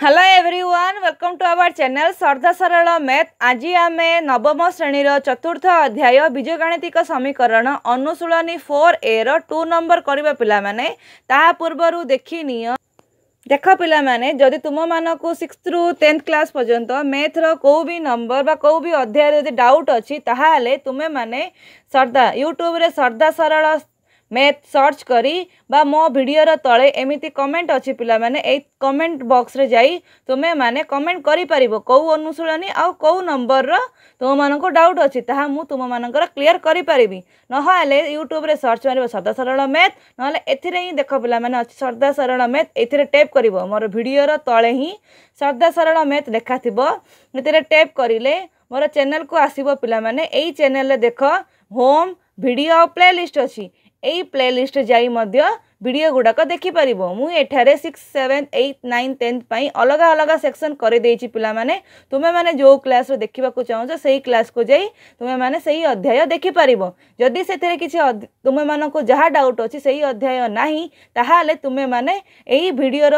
hello everyone welcome to our channel ସର୍ଦ୍ଧା ସରଳ math ଆଜି ଆମେ ନବମ ଶ୍ରେଣୀର ଚତୁର୍ଥ ଅଧ୍ୟାୟ ବୀଜଗାଣିତିକ ସମୀକରଣ ଅନୁଶୂଳନୀ ଫୋର୍ ଏର ଟୁ ନମ୍ବର କରିବା ପିଲାମାନେ ତାହା ପୂର୍ବରୁ ଦେଖିନିଅ ଦେଖ ପିଲାମାନେ ଯଦି ତୁମମାନଙ୍କୁ ସିକ୍ସଥରୁ ଟେନ୍ଥ କ୍ଲାସ୍ ପର୍ଯ୍ୟନ୍ତ ମ୍ୟାଥ୍ର କେଉଁ ବି ନମ୍ବର ବା କେଉଁ ବି ଅଧ୍ୟାୟରେ ଯଦି ଡାଉଟ୍ ଅଛି ତାହେଲେ ତୁମେମାନେ ସର୍ଦ୍ଧା ୟୁଟ୍ୟୁବରେ ସର୍ଦ୍ଧା ସରଳ મેથ સર્ચ કરી બા મો વિડિયોર તળે એમિતિ કમેન્ટ અછી પિલા મને એ કમેન્ટ બોક્સ રે જાઈ તુમે મને કમેન્ટ કરી પરibou કૌ અનુસુલની આઉ કૌ નંબર ર તો મનકો ડાઉટ અછી તા હું તુમ મનન કો ક્લિયર કરી પરિબી નહલે યુટ્યુબ રે સર્ચ મારibou સદા સરણ મેથ નહલે એ ທີ રેઈ દેખો પિલા મને અછી સરદા સરણ મેથ એ ທີ રે ટેપ કરીબો મોર વિડિયોર તળે હી સરદા સરણ મેથ લખા થિબો ઇતરે ટેપ કરીલે મોર ચેનલ કો આસીબો પિલા મને એઈ ચેનલ દેખો હોમ વિડિયો આઉ પ્લેલિસ્ટ અછી ଏଇ ପ୍ଲେଲିଷ୍ଟ ଯାଇ ମଧ୍ୟ ଭିଡ଼ିଓ ଗୁଡ଼ାକ ଦେଖିପାରିବ ମୁଁ ଏଠାରେ six seven eight nine tenth ପାଇଁ ଅଲଗା ଅଲଗା ସେକ୍ସନ୍ କରିଦେଇଛି ପିଲାମାନେ ତୁମେମାନେ ଯେଉଁ କ୍ଲାସ୍ର ଦେଖିବାକୁ ଚାହୁଁଛ ସେଇ କ୍ଲାସ୍କୁ ଯାଇ ତୁମେମାନେ ସେଇ ଅଧ୍ୟାୟ ଦେଖିପାରିବ ଯଦି ସେଥିରେ କିଛି ତୁମେମାନଙ୍କୁ ଯାହା ଡାଉଟ୍ ଅଛି ସେଇ ଅଧ୍ୟାୟ ନାହିଁ ତାହେଲେ ତୁମେମାନେ ଏଇ ଭିଡ଼ିଓର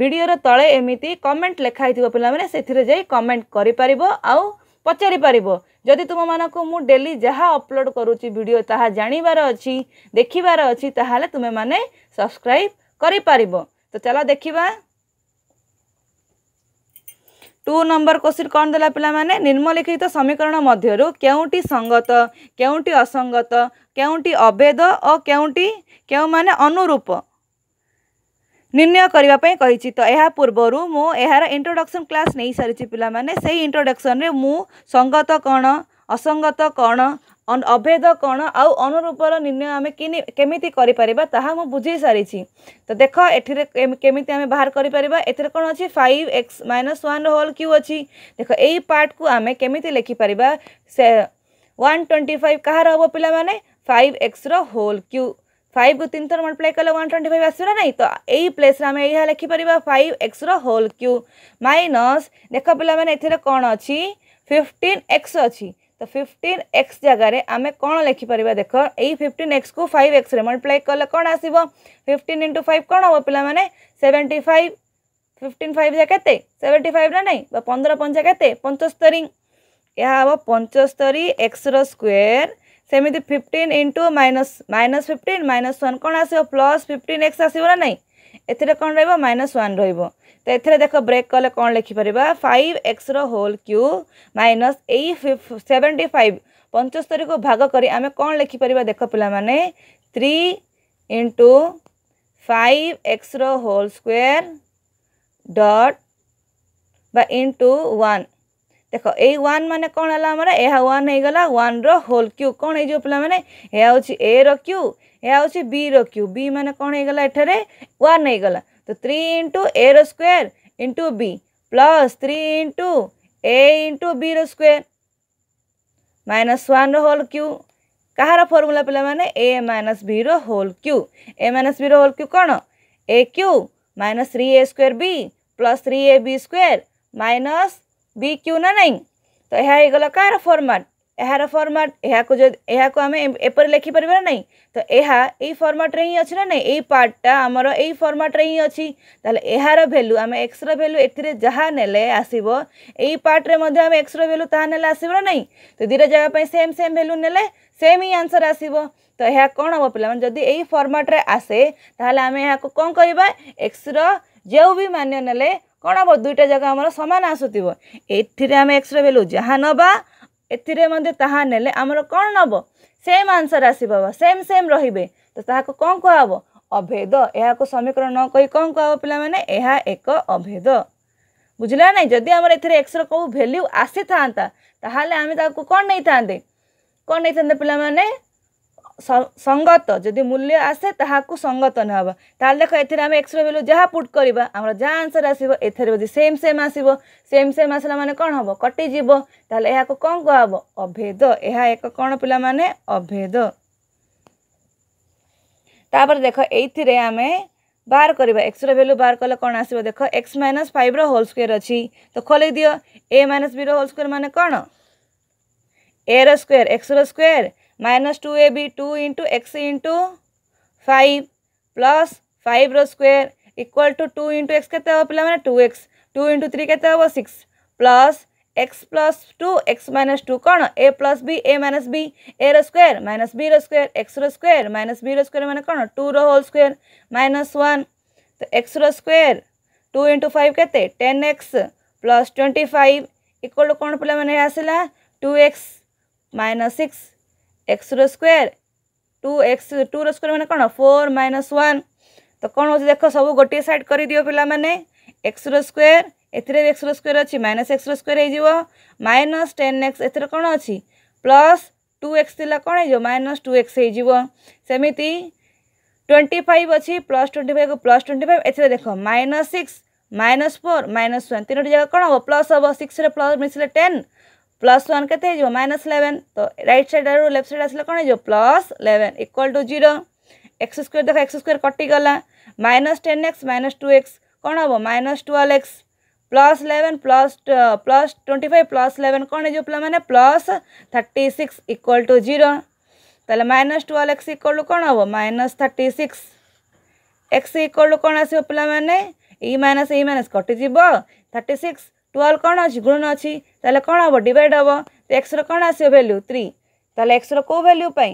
ଭିଡ଼ିଓର ତଳେ ଏମିତି କମେଣ୍ଟ ଲେଖା ହେଇଥିବ ପିଲାମାନେ ସେଥିରେ ଯାଇ କମେଣ୍ଟ କରିପାରିବ ଆଉ ପଚାରିପାରିବ जिम्मि तुमनको म डेली जहाँ अपलोड गरु भिडियो ता जावार अनि तहाले अब माने सब्सक्राइब पारिबो तो चला देख्नु टु नंबर क्वेश्चन कन् देला पिम्लिखित समीकरण केहीटी सङ्गत केही असङ्गत केही अभेद अनुरूप ନିର୍ଣ୍ଣୟ କରିବା ପାଇଁ କହିଛି ତ ଏହା ପୂର୍ବରୁ ମୁଁ ଏହାର ଇଣ୍ଟ୍ରୋଡକ୍ସନ୍ କ୍ଲାସ୍ ନେଇସାରିଛି ପିଲାମାନେ ସେଇ ଇଣ୍ଟ୍ରୋଡକ୍ସନ୍ରେ ମୁଁ ସଙ୍ଗତ କ'ଣ ଅସଙ୍ଗତ କ'ଣ ଅଭେଦ କ'ଣ ଆଉ ଅନୁରୂପର ନିର୍ଣ୍ଣୟ ଆମେ କେମିତି କରିପାରିବା ତାହା ମୁଁ ବୁଝେଇ ସାରିଛି ତ ଦେଖ ଏଥିରେ କେମିତି ଆମେ ବାହାର କରିପାରିବା ଏଥିରେ କ'ଣ ଅଛି ଫାଇଭ୍ ଏକ୍ସ ମାଇନସ୍ ୱାନ୍ର ହୋଲ୍ କ୍ୟୁ ଅଛି ଦେଖ ଏଇ ପାର୍ଟକୁ ଆମେ କେମିତି ଲେଖିପାରିବା ସେ ୱାନ୍ ଟ୍ୱେଣ୍ଟି ଫାଇଭ୍ କାହାର ହେବ ପିଲାମାନେ ଫାଇଭ୍ ଏକ୍ସର ହୋଲ୍ କ୍ୟୁ ফাইভ্রু তিন থর ମଲ୍ଟିପ୍ଲାଏ କଲେ ୱାନ୍ ଟ୍ୱେଣ୍ଟି ଫାଇଭ୍ ଆସିବ ନା ନାହିଁ ତ ଏଇ ପ୍ଲେସ୍ରେ ଆମେ ଏହା ଲେଖିପାରିବା ଫାଇଭ୍ ଏକ୍ସର ହୋଲ୍ କ୍ୟୁ ମାଇନସ୍ ଦେଖ ପିଲାମାନେ ଏଥିରେ କ'ଣ ଅଛି ଫିଫ୍ଟିନ୍ ଏକ୍ସ ଅଛି ତ ଫିଫ୍ଟିନ୍ ଏକ୍ସ ଜାଗାରେ ଆମେ କ'ଣ ଲେଖିପାରିବା ଦେଖ ଏଇ ଫିଫ୍ଟିନ୍ ଏକ୍ସକୁ ଫାଇଭ୍ ଏକ୍ସରେ ମଲ୍ଟିପ୍ଲାଏ କଲେ କ'ଣ ଆସିବ ଫିଫ୍ଟିନ୍ ଇଣ୍ଟୁ ଫାଇଭ୍ କ'ଣ ହେବ ପିଲାମାନେ ସେଭେଣ୍ଟି ଫାଇଭ୍ ଫିଫ୍ଟିନ୍ ଫାଇଭ୍ ଯା କେତେ ସେଭେଣ୍ଟି ଫାଇଭ୍ ନା ନାହିଁ ବା ପନ୍ଦର ପଞ୍ଚା କେତେ ପଞ୍ଚସ୍ତରୀ ଏହା ହେବ ପଞ୍ଚସ୍ତରୀ ଏକ୍ସର ସ୍କୋୟାର୍ सेमती fifteen into minus minus fifteen minus one कौन आस प्लस फिफ्टन एक्स आसो ना एरे कौन रइनस वन रोरे देख ब्रेक कले कौन लिखिपर five x whole cube minus a seventy five पंचस्तरी को भाग कर आम कौन लिखिपर देख पाने three into five x whole square डट बा इंटु वन देख ए वन मान कौन आमर यह वन हो वन रोल क्यू कौन हो पा मैंने हूँ ए र्यू यह हूँ बी र्यू बी मान कौन हो एटर वन हो तो three into a Roy into b plus three into a into b Roy minus one whole cube कह फर्मूला पे मैंने a minus b whole cube a minus b whole cube कौन a cube minus three a square b plus three a b square minus b cube ନା ନାହିଁ ତ ଏହା ହେଇଗଲା କାହାର ଫର୍ମାଟ୍ ଏହାର ଫର୍ମାଟ୍ ଏହାକୁ ଯଦି ଏହାକୁ ଆମେ ଏପରି ଲେଖିପାରିବା ନା ନାହିଁ ତ ଏହା ଏଇ ଫର୍ମାଟ୍ରେ ହିଁ ଅଛି ନା ନାହିଁ ଏଇ ପାର୍ଟଟା ଆମର ଏଇ ଫର୍ମାଟ୍ରେ ହିଁ ଅଛି ତାହେଲେ ଏହାର ଭ୍ୟାଲୁ ଆମେ ଏକ୍ସର ଭ୍ୟାଲୁ ଏଥିରେ ଯାହା ନେଲେ ଆସିବ ଏଇ ପାର୍ଟରେ ମଧ୍ୟ ଆମେ ଏକ୍ସର ଭ୍ୟାଲୁ ତାହା ନେଲେ ଆସିବ ନା ନାହିଁ ତ ଦୁଇଟା ଜାଗା ପାଇଁ ସେମ୍ ସେମ୍ ଭ୍ୟାଲୁ ନେଲେ ସେମ୍ ହିଁ ଆନ୍ସର୍ ଆସିବ ତ ଏହା କ'ଣ ହେବ ପିଲାମାନେ ଯଦି ଏଇ ଫର୍ମାଟ୍ରେ ଆସେ ତାହେଲେ ଆମେ ଏହାକୁ କ'ଣ କରିବା ଏକ୍ସର ଯେଉଁ ବି ମାନ୍ୟ ନେଲେ କ'ଣ ହେବ ଦୁଇଟା ଜାଗା ଆମର ସମାନ ଆସୁଥିବ ଏଥିରେ ଆମେ ଏକ୍ସରେ ଭେଲୁ ଯାହା ନେବା ଏଥିରେ ମଧ୍ୟ ତାହା ନେଲେ ଆମର କ'ଣ ନେବ ସେମ୍ ଆନ୍ସର୍ ଆସିବ ସେମ୍ ସେମ୍ ରହିବେ ତ ତାହାକୁ କ'ଣ କୁହାହେବ ଅଭେଦ ଏହାକୁ ସମୀକରଣ ନ କହି କ'ଣ କୁହାହେବ ପିଲାମାନେ ଏହା ଏକ ଅଭେଦ ବୁଝିଲା ନାହିଁ ଯଦି ଆମର ଏଥିରେ ଏକ୍ସର କେଉଁ ଭେଲ୍ୟୁ ଆସିଥାନ୍ତା ତାହେଲେ ଆମେ ତାକୁ କ'ଣ ନେଇଥାନ୍ତେ କ'ଣ ନେଇଥାନ୍ତେ ପିଲାମାନେ ସଙ୍ଗତ ଯଦି ମୂଲ୍ୟ ଆସେ ତାହାକୁ ସଙ୍ଗତ ନେବ ତାହେଲେ ଦେଖ ଏଥିରେ ଆମେ ଏକ୍ସରେ ଭ୍ୟାଲୁ ଯାହା ପୁଟ୍ କରିବା ଆମର ଯାହା ଆନ୍ସର୍ ଆସିବ ଏଥିରେ ଯଦି ସେମ୍ ସେମ୍ ଆସିବ ସେମ୍ ସେମ୍ ଆସିଲା ମାନେ କ'ଣ ହେବ କଟିଯିବ ତାହେଲେ ଏହାକୁ କ'ଣ କୁହାହେବ ଅଭେଦ ଏହା ଏକ କ'ଣ ପିଲାମାନେ ଅଭେଦ ତାପରେ ଦେଖ ଏଇଥିରେ ଆମେ ବାହାର କରିବା ଏକ୍ସର ଭ୍ୟାଲୁ ବାହାର କଲେ କ'ଣ ଆସିବ ଦେଖ ଏକ୍ସ ମାଇନସ୍ ଫାଇଭ୍ର ହୋଲ୍ ସ୍କୋୟର୍ ଅଛି ତ ଖୋଲେଇ ଦିଅ ଏ ମାଇନସ୍ ବିର ହୋଲ୍ ସ୍କୋୟର୍ ମାନେ କ'ଣ ଏର square ଏକ୍ସର square minus two a b two into x into five plus five square equal to two into x के पाने two x two into three के six plus x plus two x minus two कौन a plus b a minus b a रोयर minus b रोयर x रोयर minus b रोयर मैंने कौन two whole square minus one तो एक्स रोयर two into five के ten x plus twenty five equal to कौन पे आसला टू एक्स माइनस सिक्स এক্সর স্কোয়ার টু এক্স টুর স্কোয়ার মানে কোণ ফোর মাইনস ওয়ান তো কোণ হচ্ছে দেখ সব গোটিয়ে সাইড করে দিও পিলামানে এক্সর স্কোয়ার এতে এক্সর স্কোয়ার অছি মাইনস এক্সর স্কোয়ার হয়ে যাব মাইনস টেন এক্স এতে কোণ অছি প্লস টু এক্স লা কোণ হয়ে যাব মাইনস টু এক্স হয়ে যাব সেমিতি ଟ୍ୱେଣ୍ଟି ଫାଇଭ୍ ଅଛି ପ୍ଲସ୍ ଟ୍ୱେଣ୍ଟି ଫାଇଭ୍କୁ ପ୍ଲସ୍ ଟ୍ୱେଣ୍ଟି ଫାଇଭ୍ ଏଥିରେ ଦେଖ minus six minus four minus one ତିନୋଟି ଜାଗା କ'ଣ ହେବ ପ୍ଲସ୍ ହେବ ସିକ୍ସରେ ପ୍ଲସ୍ ମିଶିଲେ ଟେନ୍ तो uh, प्लस वन के माइनस इलेवेन तो right side or left side आसा कौन हो plus eleven equal to zero x square देख x square कटिगला minus ten x minus two x कौन हम minus twelve x plus eleven plus plus twenty five plus eleven कौन हो मैंने plus thirty six equal to zero minus twelve x equal to कौन हम minus thirty six x equal to कौन आसो पे माइनस इ माइनस कटिज थर्टी सिक्स টুয়েলভ କ'ଣ ଅଛି ଗୁଣ ଅଛି ତାହେଲେ କ'ଣ ହେବ ଡିଭାଇଡ଼ ହେବ ତ ଏକ୍ସର କ'ଣ ଆସିବ ଭ୍ୟାଲ୍ୟୁ ଥ୍ରୀ ତାହେଲେ ଏକ୍ସର କେଉଁ ଭ୍ୟାଲ୍ୟୁ ପାଇଁ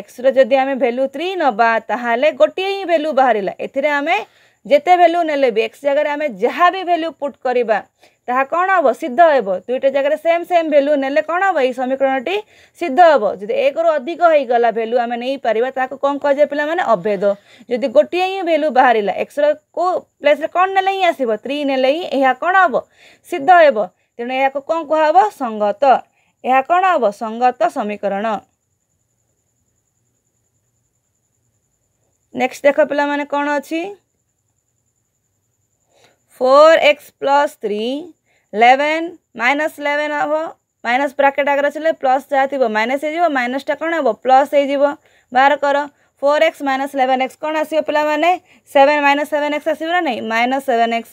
ଏକ୍ସର ଯଦି ଆମେ ଭ୍ୟାଲ୍ୟୁ ଥ୍ରୀ ନେବା ତାହେଲେ ଗୋଟିଏ ହିଁ ଭ୍ୟାଲ୍ୟୁ ବାହାରିଲା ଏଥିରେ ଆମେ ଯେତେ ଭ୍ୟାଲ୍ୟୁ ନେଲେ ବି ଏକ୍ସ ଜାଗାରେ ଆମେ ଯାହା ବି ଭ୍ୟାଲ୍ୟୁ ପୁଟ୍ କରିବା ତାହା କ'ଣ ହେବ ସିଦ୍ଧ ହେବ ଦୁଇଟା ଜାଗାରେ ସେମ୍ ସେମ୍ ଭ୍ୟାଲୁ ନେଲେ କ'ଣ ହେବ ଏଇ ସମୀକରଣଟି ସିଦ୍ଧ ହେବ ଯଦି ଏକରୁ ଅଧିକ ହେଇଗଲା ଭ୍ୟାଲୁ ଆମେ ନେଇପାରିବା ତାହାକୁ କ'ଣ କୁହାଯାଏ ପିଲାମାନେ ଅଭେଦ ଯଦି ଗୋଟିଏ ହିଁ ଭ୍ୟାଲୁ ବାହାରିଲା ଏକ୍ସର କେଉଁ ପ୍ଲେସ୍ରେ କ'ଣ ନେଲେ ହିଁ ଆସିବ ଥ୍ରୀ ନେଲେ ହିଁ ଏହା କ'ଣ ହେବ ସିଦ୍ଧ ହେବ ତେଣୁ ଏହାକୁ କ'ଣ କୁହାହେବ ସଙ୍ଗତ ଏହା କ'ଣ ହେବ ସଙ୍ଗତ ସମୀକରଣ ନେକ୍ସଟ ଦେଖ ପିଲାମାନେ କ'ଣ ଅଛି four x plus three eleven minus eleven ହେବ ମାଇନସ୍ ବ୍ରାକେଟ୍ ଆଗରେ ଆସିଲେ ପ୍ଲସ୍ ଯାହା ଥିବ ମାଇନସ୍ ହେଇଯିବ ମାଇନସ୍ଟା କ'ଣ ହେବ ପ୍ଲସ୍ ହେଇଯିବ ବାହାର କର four x minus eleven x କ'ଣ ଆସିବ ପିଲାମାନେ ସେଭେନ୍ ମାଇନସ୍ ସେଭେନ୍ ଏକ୍ସ ଆସିବ ନା ନାହିଁ minus seven x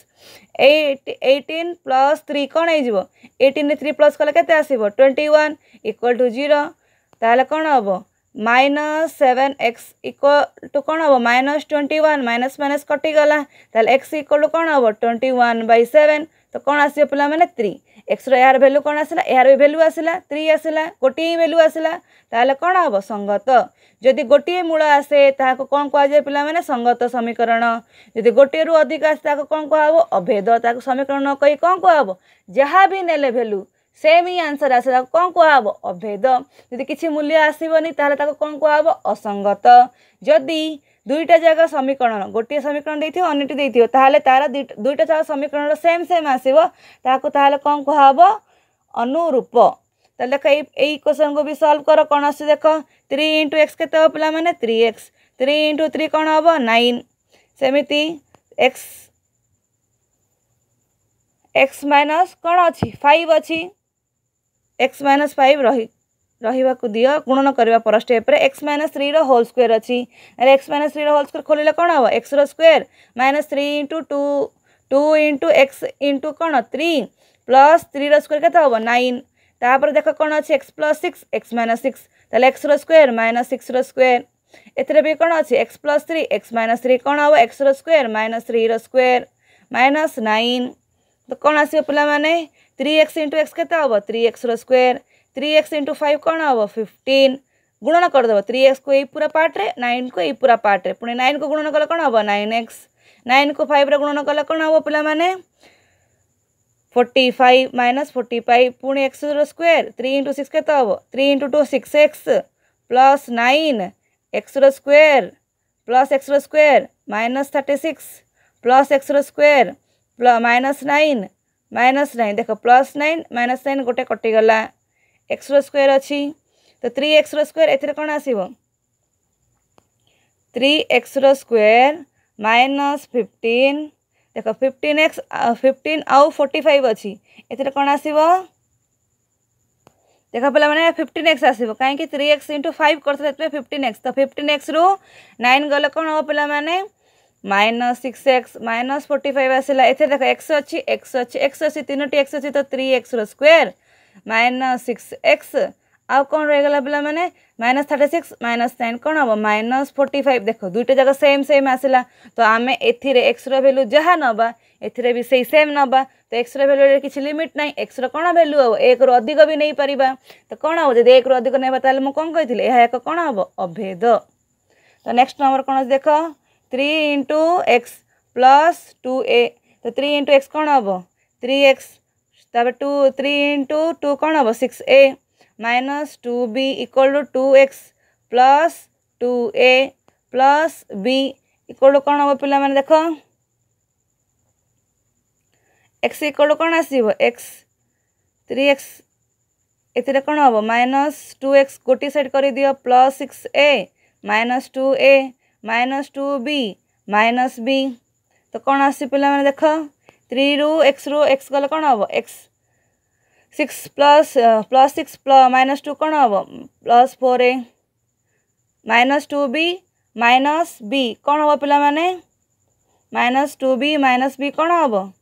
eighteen plus three କ'ଣ ହେଇଯିବ ଏଇଟିନ୍ରେ ଥ୍ରୀ ପ୍ଲସ୍ କଲେ କେତେ ଆସିବ twenty one equal to zero ତାହେଲେ କ'ଣ ହେବ minus seven x equal to କ'ଣ ହେବ minus twenty one minus minus କଟିଗଲା ତାହେଲେ ଏକ୍ସ ଇକ୍ୱାଲ୍ ଟୁ କ'ଣ ହେବ ଟ୍ୱେଣ୍ଟି ୱାନ୍ ବାଇ ସେଭେନ୍ ତ କ'ଣ ଆସିବ ପିଲାମାନେ ଥ୍ରୀ ଏକ୍ସର ଏହାର ଭାଲ୍ୟୁ କ'ଣ ଆସିଲା ଏହାର ବି ଭାଲ୍ୟୁ ଆସିଲା ଥ୍ରୀ ଆସିଲା ଗୋଟିଏ ହିଁ ଭାଲ୍ୟୁ ଆସିଲା ତାହେଲେ କ'ଣ ହେବ ସଙ୍ଗତ ଯଦି ଗୋଟିଏ ମୂଳ ଆସେ ତାହାକୁ କ'ଣ କୁହାଯାଏ ପିଲାମାନେ ସଙ୍ଗତ ସମୀକରଣ ଯଦି ଗୋଟିଏରୁ ଅଧିକ ଆସେ ତାହାକୁ କ'ଣ କୁହାହେବ ଅଭେଦ ତାହାକୁ ସମୀକରଣ ନ କହି କ'ଣ କୁହାହେବ ଯାହା ବି ନେଲେ ଭାଲ୍ୟୁ ସେମ୍ ହିଁ ଆନ୍ସର୍ ଆସିବ ତାକୁ କ'ଣ କୁହାହେବ ଅଭେଦ ଯଦି କିଛି ମୂଲ୍ୟ ଆସିବନି ତାହେଲେ ତାକୁ କ'ଣ କୁହାହେବ ଅସଙ୍ଗତ ଯଦି ଦୁଇଟା ଯାକ ସମୀକରଣ ଗୋଟିଏ ସମୀକରଣ ଦେଇଥିବ ଅନ୍ୟଟି ଦେଇଥିବ ତାହେଲେ ତା'ର ଦୁଇଟା ଯାକ ସମୀକରଣର ସେମ୍ ସେମ୍ ଆସିବ ତାହାକୁ ତାହେଲେ କ'ଣ କୁହାହେବ ଅନୁରୂପ ତାହେଲେ ଦେଖ ଏଇ ଏଇ କ୍ୱେଶ୍ଚନ୍କୁ ବି ସଲ୍ଭ କର କ'ଣ ଆସୁଛି ଦେଖ ଥ୍ରୀ ଇଣ୍ଟୁ ଏକ୍ସ କେତେ ହେବ ପିଲାମାନେ three x three into three କ'ଣ ହେବ ନାଇନ୍ ସେମିତି ଏକ୍ସ ଏକ୍ସ ମାଇନସ୍ କ'ଣ ଅଛି ଫାଇଭ୍ ଅଛି এক্স মাইনস ফাইভ রহি ରହିବାକୁ ଦିଅ ଗୁଣନ କରିବା ପର ଷ୍ଟେପ୍ରେ ଏକ୍ସ ମାଇନସ୍ ଥ୍ରୀର ହୋଲ୍ ସ୍କୋୟାର୍ ଅଛି ହେଲେ ଏକ୍ସ ମାଇନସ୍ ଥ୍ରୀର ହୋଲ୍ ସ୍କୋୟାର୍ ଖୋଲିଲେ କ'ଣ ହେବ ଏକ୍ସର square minus three into two two into x into କ'ଣ ଥ୍ରୀ ପ୍ଲସ୍ ଥ୍ରୀର ସ୍କୋୟାର୍ କେତେ ହେବ ନାଇନ୍ ତାପରେ ଦେଖ କ'ଣ ଅଛି x plus six x minus six ତାହେଲେ ଏକ୍ସର ସ୍କୋୟାର୍ ମାଇନସ୍ ସିକ୍ସର ସ୍କୋୟାର୍ ଏଥିରେ ବି କ'ଣ ଅଛି x plus three x minus three କ'ଣ ହେବ ଏକ୍ସର ସ୍କୋୟାର୍ ମାଇନସ୍ ଥ୍ରୀର ସ୍କୋୟାର୍ ମାଇନସ୍ ନାଇନ୍ ତ କ'ଣ ଆସିବ ପିଲାମାନେ थ्री एक्स इंटु एक्स के three x square three x into five कौन हम फिफ्टीन गुणन करदेव थ्री एक्स को यही पूरा पार्ट्रे नाइन को यही पूरा पार्ट्रे पुणी नाइन को गुणन कले कौन हम नाइन एक्स नाइन को फाइव गुणन कले कौन हम पे forty five minus forty five पुणी x square three into six के three into two six x plus nine x square plus x square minus thirty six plus x square plus minus nine minus nine देख plus nine minus nine गोटे कटिगला x रोयर अच्छी तो three x रोयर एर कौन three x रोयर minus fifteen देख फिफ्टन एक्स फिफ्टीन आउ फोर्टी फाइव अच्छी एर कौन आस देख पे मैंने फिफ्टन एक्स आसो कहीं थ्री एक्स इंटू फाइव करते फिफ्टन एक्स तो फिफ्टन एक्स रु नाइन गल कौन हम पे minus six x minus forty five আসলা এতে দেখ এক্স অছি এক্স অছি এক্স অছি তিনোটি এক্স অছি তো থ্রি এক্সর স্কোয়ার মাইনস সিক্স এক্স আউ কম রয়েগলা পিলামানে minus thirty six minus nine কম হব মাইনস ফোর্টি ফাইভ দেখ দুইটা যাক সেম সেম আসলা তো আমি এর এক্সর ভ্যালু যা নবা এর বি সেই সেম নবা তো এক্সর ভ্যালুরে কিছু লিমিট নাই এক্সর কোণ ভ্যালু হব একর অধিক বি নেই পারিবা তো কোণ হব যদি একর অধিক নেবা তাহলে মু কোন কইଥିଲି ଏହା ଏକ কোণ হব অভেদ তো নেক্সট নম্বর কোণ দেখ three into x plus two a तो थ्री इंटु एक्स कौन हम three x two three into two कौन हम six a minus two b equal to two x plus two a plus b equal to कौन हम पे देख x equal to कौन आस एक्स थ्री एक्स कौन हम माइनस टू एक्स गोटे सैड कर दि plus six a minus two a minus two b minus b तो कौन आस पे देख थ्री रु एक्स रु एक्स गले कौन हम x six plus plus six plus minus two कौन हम plus four a minus two b minus b कौन हम पे minus two b minus b कौन हम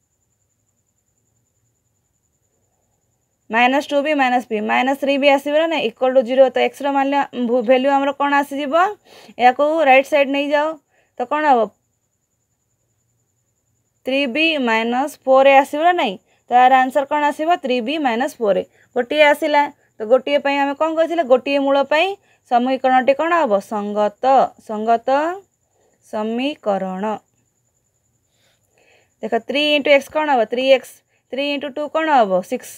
minus two b minus p minus three b आसवर ना इक्वल टू जीरो तो एक्सर मान्य भैल्यू आम कौन आसीज या रईट सैड नहीं जाओ तो कौन हम थ्री बी माइनस फोर आसवर ना तो यार आंसर कौन आस बी माइनस फोर गोटे आसला तो गोटे आम कौन कही गोटे मूलपाई समीकरण टे कौन हम संगत संगत समीकरण देख थ्री इंटु एक्स कौन हम three x three into two कौन हम six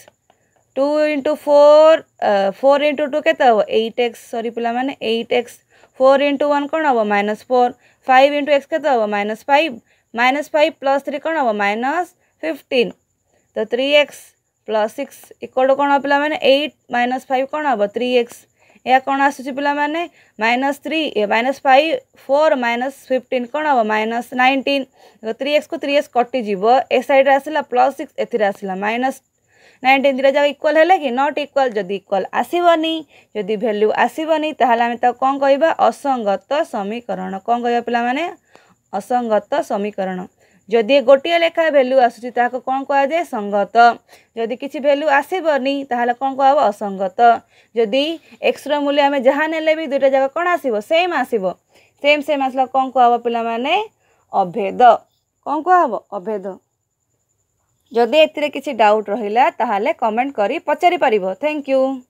two into four four into two के एट एक्स सरी मैंने eight x four into one कौन हम minus four five into x के minus five minus five plus three कौन हम minus fifteen तो three x plus six equal to कौन पे मैंने एट माइनस फाइव कौन हम थ्री एक्स या कौन आस पाने minus three minus five four minus fifteen कौन हम माइनस नाइंटीन थ्री एक्स को थ्री एक्स कटिज ए सैड्रे आसा प्लस सिक्स एसला माइनस नाइन्टिन दुईवटा जाक इक्वाल हो कि नट इक्वाल जुन इक्वल आसन जुन भ्याल्यु आम असंगत समीकरण कन् किनभने असंगत समीकरण जति गोटी लेखा भ्यालु आसु कहाज सङ्गत जिल्यु आसबि तुहे असङ्गत जिम्मी एक्स र मूल्य जहाँ नै दुईटा जाग आसेम आसेसेम आसलाब पिया अभेद कहाँ अभेद ଯଦି ଏଥିରେ କିଛି ଡାଉଟ୍ ରହିଲା ତାହେଲେ କମେଣ୍ଟ କରି ପଚାରିପାରିବ ଥ୍ୟାଙ୍କ ୟୁ